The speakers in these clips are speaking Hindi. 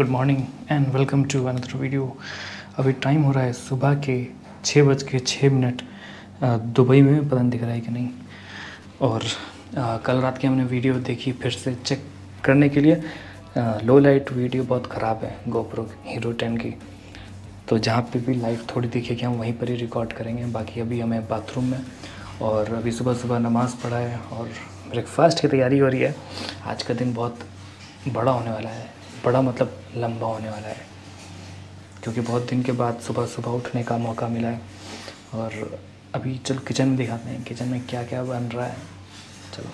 Good morning and welcome to another video अभी टाइम हो रहा है सुबह के छः बज के छः मिनट दुबई में पता नहीं दिख रहा है कि नहीं। और अ, कल रात की हमने वीडियो देखी फिर से चेक करने के लिए। आ, लो लाइट वीडियो बहुत ख़राब है गोप्रो हीरो टेन की। तो जहाँ पे भी लाइट थोड़ी दिखेगी हम वहीं पर ही रिकॉर्ड करेंगे। बाकी अभी हमें बाथरूम में और अभी सुबह सुबह नमाज़ पढ़ा है और ब्रेकफास्ट की तैयारी हो रही है। आज का दिन बहुत बड़ा होने वाला है। बड़ा मतलब लंबा होने वाला है। क्योंकि बहुत दिन के बाद सुबह सुबह उठने का मौका मिला है और अभी चलो किचन में दिखाते हैं किचन में क्या क्या बन रहा है। चलो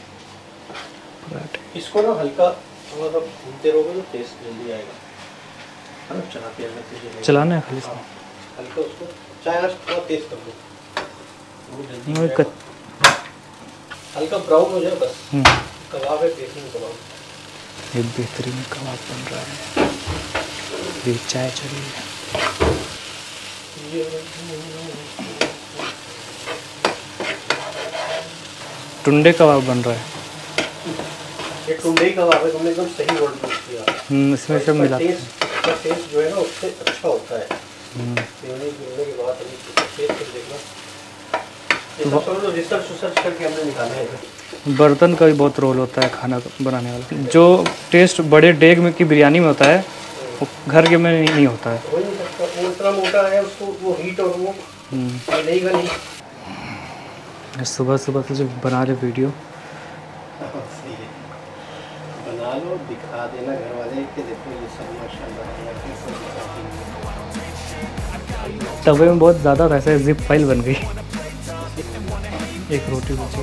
पराठे इसको ना हल्का थोड़ा सा भूनते रहोगे तो टेस्ट जल्दी आएगा। चलाते चाहिए। चलाना है खाली इसको। हाँ, हल्का उसको चाय आज थोड़ा तेज कर दो हो। हल्का ब्राउन हो जाए बस। हम्म, कबाब है बेसिन कबाब। ये बेहतरीन कबाब बन रहा है। ये चाय चली है। टुंडे कबाब बन रहा है। ये टुंडे कबाब है तुमने एकदम सही वर्ड यूज़ किया। हम्म, इसमें सब मिला। टेस्ट टेस्ट जो है ना उससे अच्छा होता है। हम्म, के बाद अभी टेस्ट कर देखना। बर्तन का भी बहुत रोल होता है खाना बनाने वाला। जो टेस्ट बड़े डेग में की बिरयानी में होता है घर के में नहीं, नहीं होता है। हो नहीं सकता वो इतना मोटा है उसको वो हीट और वो हम्म, मिलेगा नहीं सुबह सुबह से जो बना रहे वीडियो बना लो दिखा देना घर वाले के देखो ये सब माशाल्लाह। तवे में बहुत ज़्यादा वैसे जिप फ़ाइल बन गई। एक रोटी बची।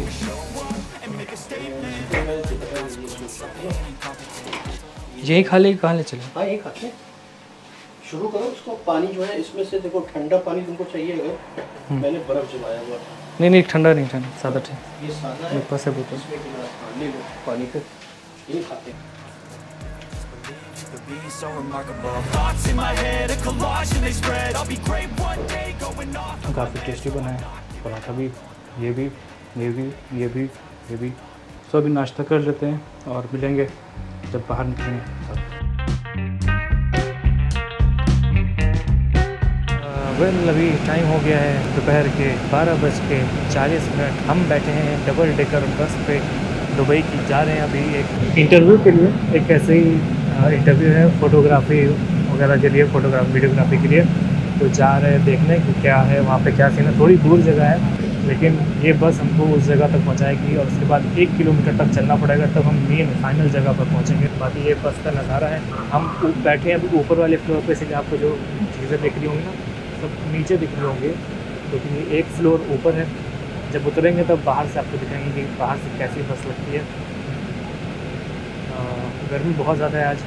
यही खा ले कहाँ ले चले? हाँ ये खाते शुरू करो उसको पानी जो है इसमें से देखो ठंडा पानी तुमको चाहिए अगर। मैंने बर्फ़ जमाया हुआ है। नहीं नहीं ठंडा नहीं ठंडा सादा ठीक। ये सादा है मेरे पास है बोतल। पानी लो पानी को ये खाते हैं। be so remarkable Thoughts in my head, a collage and they spread I'll be great one day, going off काफ़ी टेस्टी बना है। पराठा भी ये भी ये भी ये भी ये भी। सो अभी नाश्ता कर लेते हैं और मिलेंगे। जब बाहर निकलेंगे। वेल अभी टाइम हो गया है दोपहर के बारह बज के चालीस मिनट। हम बैठे हैं डबल डेकर बस पे। दुबई की जा रहे हैं अभी एक इंटरव्यू के लिए। एक ऐसे ही इंटरव्यू है फोटोग्राफी वगैरह के लिए फोटोग्राफी वीडियोग्राफी के लिए। तो जा रहे हैं देखने कि क्या है। वहाँ पे क्या सीन है? थोड़ी दूर जगह है। लेकिन ये बस हमको उस जगह तक पहुँचाएगी और उसके बाद एक किलोमीटर तक चलना पड़ेगा, तब हम मेन फाइनल जगह पर पहुँचेंगे। बाकी ये बस का नज़ारा है। हम बैठे हैं अभी ऊपर वाले फ्लोर पे इसलिए आपको जो चीज़ें दिख रही होंगी ना, सब नीचे दिख रही होंगे क्योंकि ये एक फ्लोर ऊपर है। जब उतरेंगे तब बाहर से आपको दिखाएँगे कि बाहर से कैसी बस लगती है। गर्मी बहुत ज़्यादा है आज।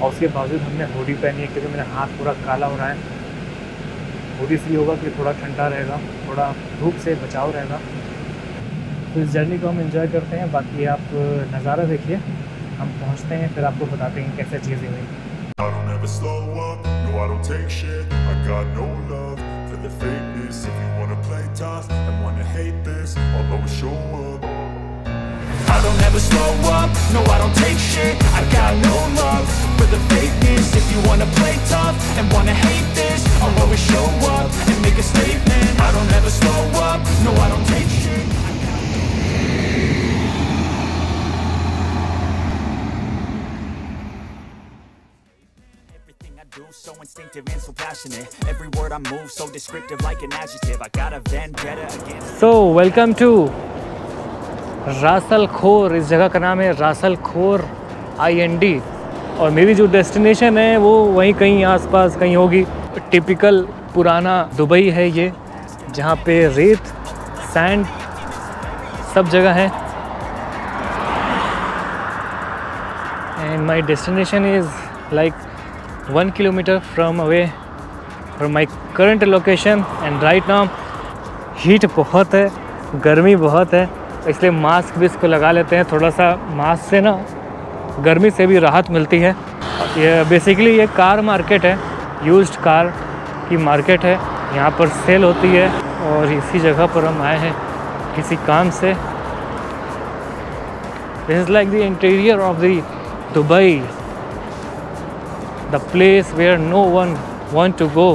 और उसके बावजूद हमने होडी पहनी है, क्योंकि मेरा हाथ पूरा काला हो रहा है। हुडी इसलिए होगा कि थोड़ा ठंडा रहेगा थोड़ा धूप से बचाव रहेगा तो इस जर्नी को हम एंजॉय करते हैं बाकी आप नज़ारा देखिए हम पहुँचते हैं फिर आपको बताते हैं कैसे चीज़ें हुई the fakeness If you wanna play tough and wanna hate this I'll always show up I don't ever slow up, no I don't take shit. I've got no love for the fakeness. If you wanna play tough and wanna hate this I'll always show up and make a statement. I don't ever slow up, no I don't take shit. So instinctive and so passionate. Every word i move so descriptive like an adjective. I got a vendetta against so welcome to रासल खोर इस जगह का नाम है रासल खोर आई एन डी और मेरी जो डेस्टिनेशन है, वो वहीं कहीं आसपास कहीं होगी। टिपिकल पुराना दुबई है ये, जहाँ पे रेत सैंड सब जगह है। And my destination is like one kilometre from away from my current location and right now heat बहुत है, गर्मी बहुत है। इसलिए मास्क भी इसको लगा लेते हैं। थोड़ा सा मास्क से ना गर्मी से भी राहत मिलती है। ये बेसिकली ये कार मार्केट है। यूज्ड कार की मार्केट है। यहाँ पर सेल होती है और इसी जगह पर हम आए हैं किसी काम से। This is like the interior of the Dubai the place where no one want to go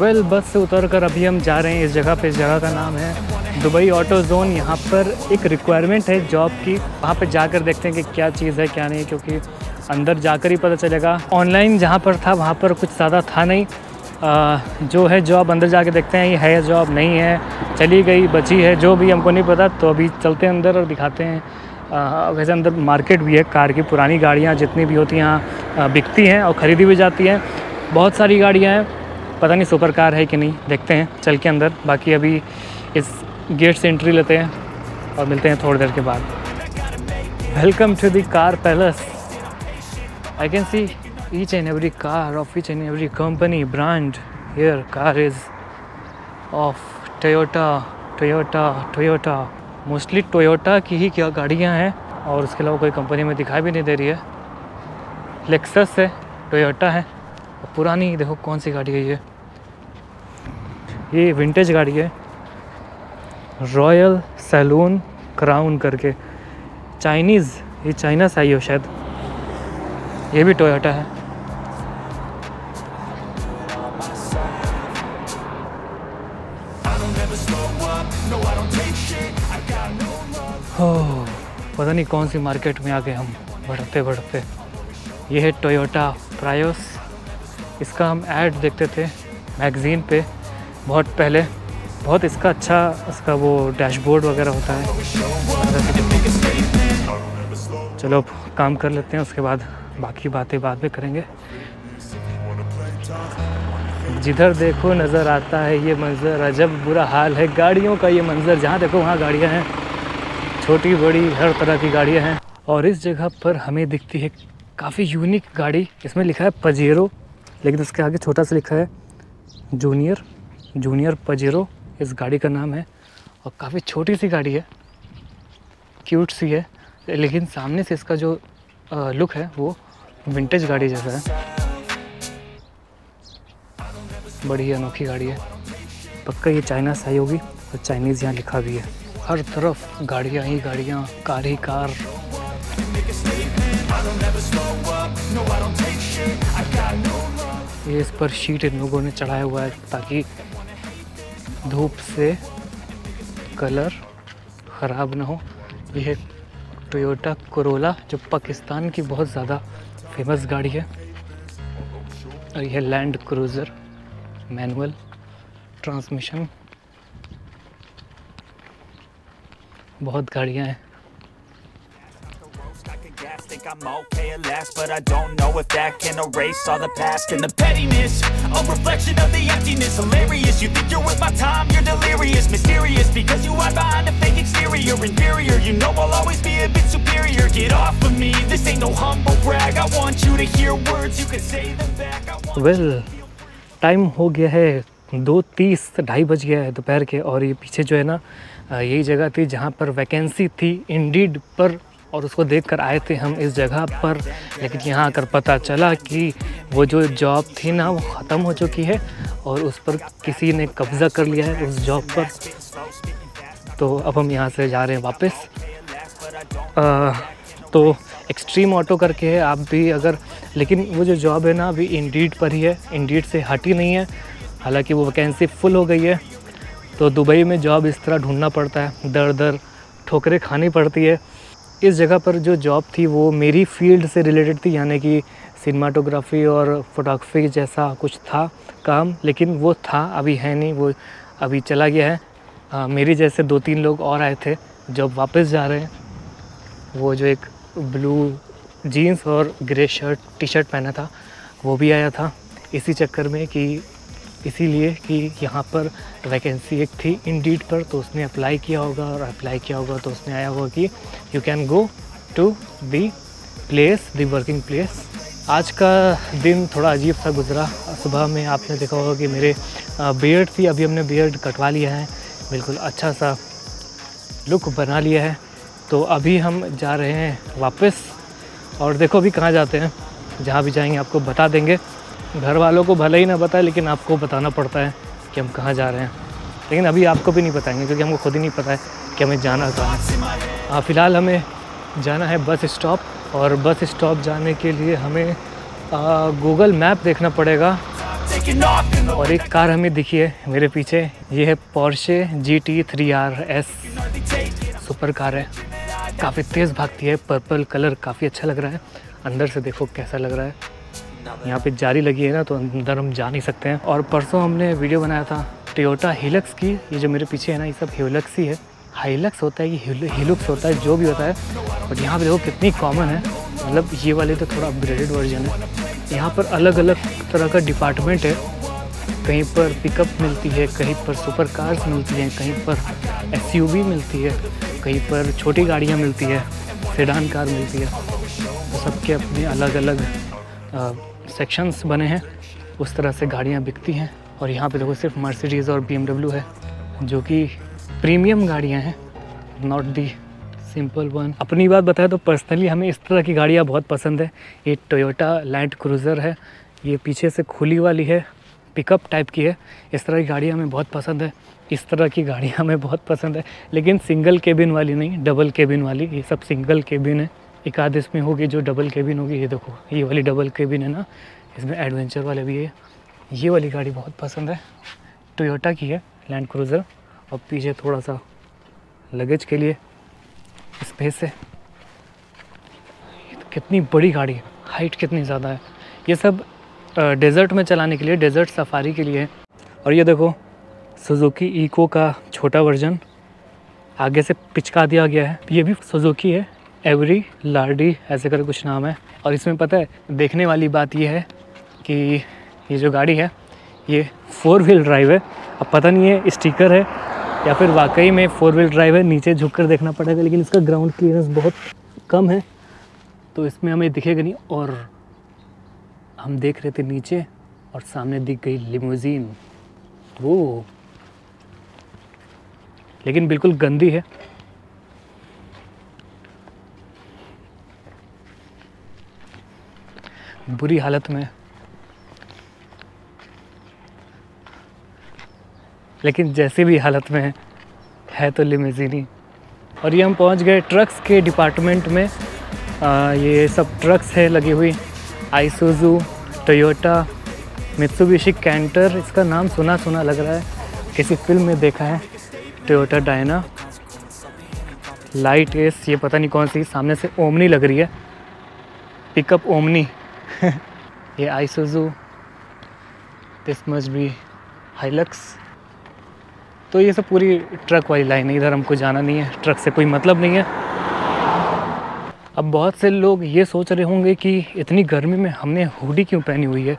well bus से उतर कर अभी हम जा रहे हैं। इस जगह पे इस जगह का नाम है। दुबई ऑटो जोन यहाँ पर एक रिक्वायरमेंट है जॉब की। वहाँ पर जाकर देखते हैं कि क्या चीज़ है क्या नहीं क्योंकि अंदर जाकर ही पता चलेगा। ऑनलाइन जहाँ पर था वहाँ पर कुछ ज़्यादा था नहीं। आ, जो है जॉब अंदर जाके देखते हैं ये है जॉब नहीं है चली गई बची है जो भी हमको नहीं पता तो अभी चलते हैं अंदर और दिखाते हैं। आ, वैसे अंदर मार्केट भी है कार की पुरानी गाड़ियाँ जितनी भी होती हैं बिकती हैं और ख़रीदी भी जाती हैं। बहुत सारी गाड़ियाँ हैं पता नहीं सुपर कार है कि नहीं देखते हैं चल के अंदर। बाकी अभी इस गेट से एंट्री लेते हैं और मिलते हैं थोड़ी देर के बाद। Welcome to the car palace I can see each and every car of each and every company brand here car is of Toyota Toyota Toyota mostly Toyota की ही क्या गाड़ियाँ हैं और उसके अलावा कोई कंपनी में दिखाई भी नहीं दे रही है। लेक्सस है टोयोटा है। और पुरानी, देखो कौन सी गाड़ी है ये। ये विंटेज गाड़ी है। रॉयल सैलून क्राउन करके। चाइनीज़ ये चाइना से आई हो शायद। ये भी टोयोटा है। ओह, पता नहीं कौन सी मार्केट में आ गए हम बढ़ते बढ़ते। ये है टोयोटा प्रायोस। इसका हम ऐड देखते थे मैगज़ीन पे बहुत पहले। बहुत इसका अच्छा इसका वो डैशबोर्ड वगैरह होता है। चलो, अब काम कर लेते हैं, उसके बाद बाकी बातें बाद में करेंगे। जिधर देखो नज़र आता है ये मंज़र, अजब बुरा हाल है। गाड़ियों का ये मंज़र, जहाँ देखो वहाँ गाड़ियाँ हैं। छोटी, बड़ी, हर तरह की गाड़ियाँ हैं। और इस जगह पर हमें दिखती है काफ़ी यूनिक गाड़ी। इसमें लिखा है पजेरो लेकिन उसके आगे छोटा सा लिखा है जूनियर जूनियर पजेरो इस गाड़ी का नाम है और काफ़ी छोटी सी गाड़ी है क्यूट सी है, लेकिन सामने से इसका जो लुक है वो विंटेज गाड़ी जैसा है। बड़ी अनोखी गाड़ी है। पक्का ये चाइना से होगी और चाइनीज़ यहाँ लिखा भी है। हर तरफ़ गाड़ियाँ ही गाड़ियाँ, कार ही कार। ये इस पर शीट इन लोगों ने चढ़ाया हुआ है ताकि धूप से कलर ख़राब ना हो। यह टोयोटा कोरोला जो पाकिस्तान की बहुत ज़्यादा फ़ेमस गाड़ी है, और यह लैंड क्रूज़र मैनुअल ट्रांसमिशन बहुत गाड़ियाँ हैं। Think I'm okay at last, but I don't know if that can erase all the past and the pettiness. A reflection of the emptiness, hilarious. You think you're worth my time, you're delirious, mysterious because you hide behind a fake exterior, inferior. You know I'll always be a bit superior. Get off of me, this ain't no humble brag. I want you to hear words, you can say them back. I want well time हो गया है दो तीस ढाई बज गया है दोपहर के और ये पीछे जो है ना अ, यही जगह थी जहाँ पर वैकेंसी थी इंडीड पर और उसको देख कर आए थे हम इस जगह पर। लेकिन यहाँ आकर पता चला कि वो जो जॉब थी ना वो ख़त्म हो चुकी है और उस पर किसी ने कब्ज़ा कर लिया है उस जॉब पर। तो अब हम यहाँ से जा रहे हैं वापस। अ, तो एक्सट्रीम ऑटो करके है आप भी अगर लेकिन वो जो जॉब है ना अभी इंडीड पर ही है। इंडीड से हटी नहीं है। हालाँकि वो वैकेंसी फुल हो गई है। तो दुबई में जॉब इस तरह ढूंढना पड़ता है। दर दर ठोकरें खानी पड़ती है। इस जगह पर जो जॉब थी वो मेरी फ़ील्ड से रिलेटेड थी यानी कि सिनेमाटोग्राफी और फोटोग्राफी जैसा कुछ था काम लेकिन वो था अभी है नहीं वो अभी चला गया है। अ, मेरी जैसे दो तीन लोग और आए थे जब वापस जा रहे हैं। वो जो एक ब्लू जीन्स और ग्रे शर्ट टी शर्ट पहना था वो भी आया था। इसी चक्कर में कि इसीलिए कि यहाँ पर वैकेंसी एक थी इंडीड पर तो उसने अप्लाई किया होगा और अप्लाई किया होगा तो उसने आया होगा कि you can go to the place the working place आज का दिन थोड़ा अजीब सा गुजरा। सुबह में आपने देखा होगा कि मेरे बियर्ड थी, अभी हमने बियर्ड कटवा लिया है। बिल्कुल अच्छा सा लुक बना लिया है। तो अभी हम जा रहे हैं वापस। और देखो अभी कहाँ जाते हैं। जहाँ भी जाएँगे आपको बता देंगे। घर वालों को भले ही ना बताए, लेकिन आपको बताना पड़ता है कि हम कहाँ जा रहे हैं। लेकिन अभी आपको भी नहीं बताएँगे, क्योंकि हमको खुद ही नहीं पता है कि हमें जाना कहाँ है। हाँ फ़िलहाल हमें जाना है बस स्टॉप, और बस स्टॉप जाने के लिए हमें गूगल मैप देखना पड़ेगा। और एक कार हमें दिखी है मेरे पीछे, ये है Porsche G T three R S. Super car है। काफ़ी तेज़ भागती है, पर्पल कलर काफ़ी अच्छा लग रहा है। अंदर से देखो कैसा लग रहा है। यहाँ पे जाली लगी है ना तो अंदर हम जा नहीं सकते हैं। और परसों हमने वीडियो बनाया था टोयोटा हिलक्स की, ये जो मेरे पीछे है ना, ये सब हिलक्स ही है। हाइलक्स होता है कि हिलुक्स होता है, जो भी होता है। बट यहाँ पे देखो कितनी कॉमन है। मतलब ये वाले तो थोड़ा अपग्रेडेड वर्जन है। यहाँ पर अलग अलग तरह का डिपार्टमेंट है। कहीं पर पिकअप मिलती है, कहीं पर सुपर कार्स मिलती हैं, कहीं पर एस मिलती है, कहीं पर छोटी गाड़ियाँ मिलती है सेडान कार मिलती है। तो सबके अपने अलग अलग सेक्शंस बने हैं, उस तरह से गाड़ियाँ बिकती हैं और यहाँ पे देखो सिर्फ़ मर्सिडीज़ और बीएमडब्ल्यू है, जो कि प्रीमियम गाड़ियाँ हैं नॉट दी सिंपल वन अपनी बात बताएँ तो पर्सनली हमें इस तरह की गाड़ियाँ बहुत पसंद है। ये टोयोटा लैंड क्रूज़र है, ये पीछे से खुली वाली है पिकअप टाइप की है। इस तरह की गाड़ियाँ हमें बहुत पसंद है, इस तरह की गाड़ियाँ हमें बहुत पसंद है, लेकिन सिंगल केबिन वाली नहीं डबल केबिन वाली, ये सब सिंगल केबिन है। एक आध इसमें होगी जो डबल केबिन होगी। ये देखो, ये वाली डबल केबिन है ना, इसमें एडवेंचर वाले भी है। ये वाली गाड़ी बहुत पसंद है। टोयोटा की है लैंड क्रूज़र और पीछे थोड़ा सा लगेज के लिए स्पेस है। तो कितनी बड़ी गाड़ी है हाइट कितनी ज़्यादा है। ये सब डेज़र्ट में चलाने के लिए डेज़र्ट सफारी के लिए है। और ये देखो सुजुकी इको का छोटा वर्जन आगे से पिचका दिया गया है। ये भी सुजुकी है। एवरी लार्डी, ऐसे कर कुछ नाम है। और इसमें पता है, देखने वाली बात यह है कि ये जो गाड़ी है, ये फोर व्हील ड्राइव है। अब पता नहीं है स्टिकर है, या फिर वाकई में फोर व्हील ड्राइव है, नीचे झुक कर देखना पड़ेगा, लेकिन इसका ग्राउंड क्लियरेंस बहुत कम है। तो इसमें हमें दिखेगा नहीं, और हम देख रहे थे नीचे, और सामने दिख गई लिमोजीन वो, लेकिन बिल्कुल गंदी है। बुरी हालत में। लेकिन जैसे भी हालत में है, तो लिमेजिनी। और ये हम पहुँच गए ट्रक्स के डिपार्टमेंट में। आ, ये सब ट्रक्स है लगी हुई आईसुजू टोयोटा मित्सुबिशी कैंटर इसका नाम सुना सुना लग रहा है। किसी फ़िल्म में देखा है टोयोटा डायना। लाइट एस ये पता नहीं कौन सी सामने से ओमनी लग रही है। Pickup Omni. ये Isuzu this must be Hilux तो ये सब पूरी ट्रक वाली लाइन है, इधर हमको जाना नहीं है ट्रक से कोई मतलब नहीं है। अब बहुत से लोग ये सोच रहे होंगे कि इतनी गर्मी में हमने हुडी क्यों पहनी हुई है?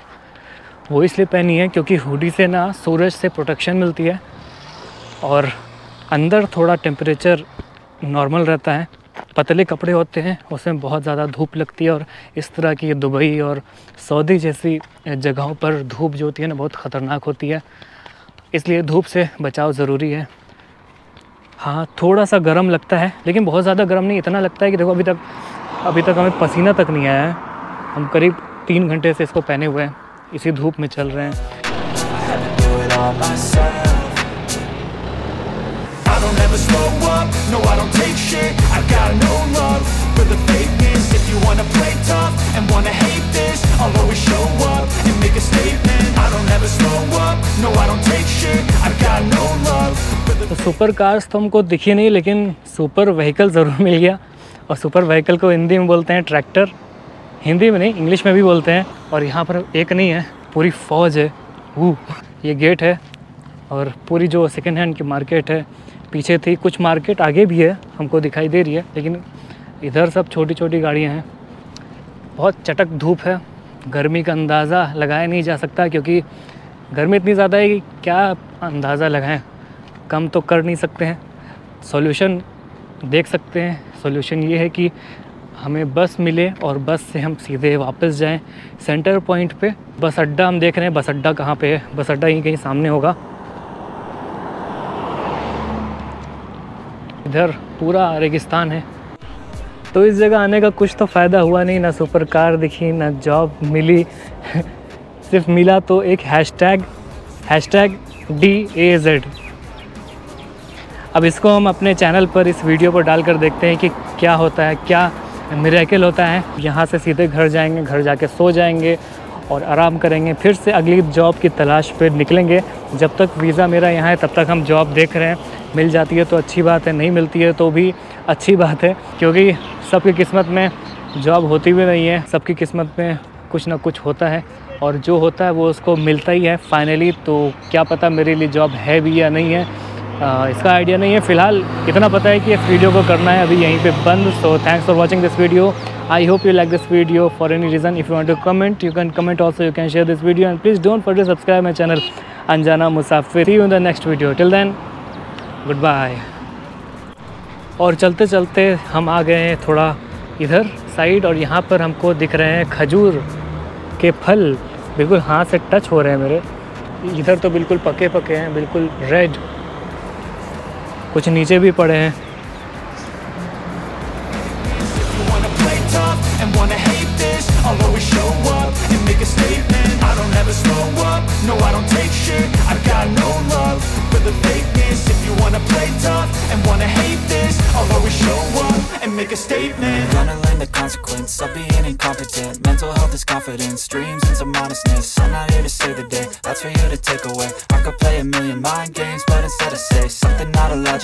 वो इसलिए पहनी है क्योंकि हुडी से ना सूरज से प्रोटेक्शन मिलती है और अंदर थोड़ा टेम्परेचर नॉर्मल रहता है। पतले कपड़े होते हैं, उसमें बहुत ज़्यादा धूप लगती है और इस तरह की दुबई और सऊदी जैसी जगहों पर धूप जो होती है ना, बहुत ख़तरनाक होती है। इसलिए धूप से बचाव ज़रूरी है। हाँ थोड़ा सा गर्म लगता है, लेकिन बहुत ज़्यादा गर्म नहीं, इतना लगता है कि देखो, अभी तक अभी तक हमें पसीना तक नहीं आया है। हम करीब तीन घंटे से इसको पहने हुए हैं, इसी धूप में चल रहे हैं। Do it all myself I don't ever slow up, no I don't take shit I got no love for the fakeness If you wanna play tough and wanna hate this I'll always show up and make a statement I don't ever slow up, no I don't take shit I got no love तो सुपर कार्स तो हमको दिखी नहीं लेकिन सुपर व्हीकल ज़रूर मिल गया और सुपर व्हीकल को हिंदी में बोलते हैं ट्रैक्टर हिंदी में नहीं इंग्लिश में भी बोलते हैं और यहाँ पर एक नहीं है पूरी फ़ौज है वो ये गेट है और पूरी जो सेकेंड हैंड की मार्केट है पीछे थी, कुछ मार्केट आगे भी है, हमको दिखाई दे रही है, लेकिन इधर सब छोटी छोटी गाड़ियाँ हैं। बहुत चटक धूप है, गर्मी का अंदाज़ा लगाया नहीं जा सकता, क्योंकि गर्मी इतनी ज़्यादा है कि क्या अंदाज़ा लगाएँ। कम तो कर नहीं सकते हैं। सॉल्यूशन देख सकते हैं। सॉल्यूशन ये है कि हमें बस मिले और बस से हम सीधे वापस जाएँ। सेंटर पॉइंट पे बस अड्डा हम देख रहे हैं। बस अड्डा कहाँ पे है? बस अड्डा यहीं कहीं सामने होगा। इधर पूरा रेगिस्तान है। तो इस जगह आने का कुछ तो फ़ायदा हुआ नहीं, ना सुपर कार दिखी, ना जॉब मिली। सिर्फ़ मिला तो एक hashtag hashtag D A Z अब इसको हम अपने चैनल पर इस वीडियो पर डालकर देखते हैं कि क्या होता है, क्या मेरेकल होता है। यहाँ से सीधे घर जाएँगे, घर जाके सो जाएँगे। और आराम करेंगे। फिर से अगली जॉब की तलाश पे निकलेंगे। जब तक वीज़ा मेरा यहाँ है तब तक हम जॉब देख रहे हैं। मिल जाती है तो अच्छी बात है नहीं मिलती है तो भी अच्छी बात है। क्योंकि सबकी किस्मत में जॉब होती भी नहीं है सबकी किस्मत में कुछ ना कुछ होता है। और जो होता है वो उसको मिलता ही है। फाइनली तो क्या पता मेरे लिए जॉब है भी या नहीं है। आ, इसका आइडिया नहीं है। फ़िलहाल इतना पता है कि इस वीडियो को करना है। अभी यहीं पे बंद। So thanks for watching this video I hope you like this video for any reason if you want to comment you can comment also you can share this video and please don't forget subscribe my channel Anjana Musafir you in the next video till then good bye और चलते चलते हम आ गए हैं थोड़ा इधर साइड और यहाँ पर हमको दिख रहे हैं खजूर के फल। बिल्कुल हाथ से टच हो रहे हैं मेरे। इधर तो बिल्कुल पके पके हैं, बिल्कुल रेड कुछ नीचे भी पड़े हैं। No I don't take shit. I've got no love for the fakeness. If you wanna play tough and wanna hate this I'll always show up and make a statement. I'm Gonna learn the consequence of being incompetent. Mental health is confidence, dreams and some honestness I'm not here to save the day, that's for you to take away. I could play a million mind games, but instead I say Something not illogical